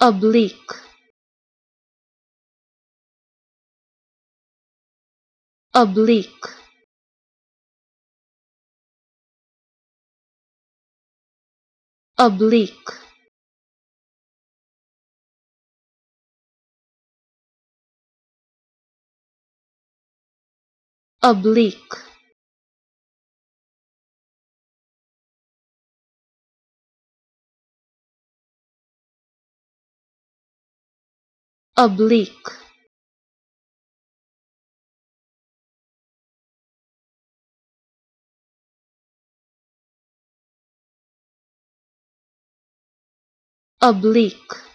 oblique. Oblique. Oblique. Oblique oblique. Oblique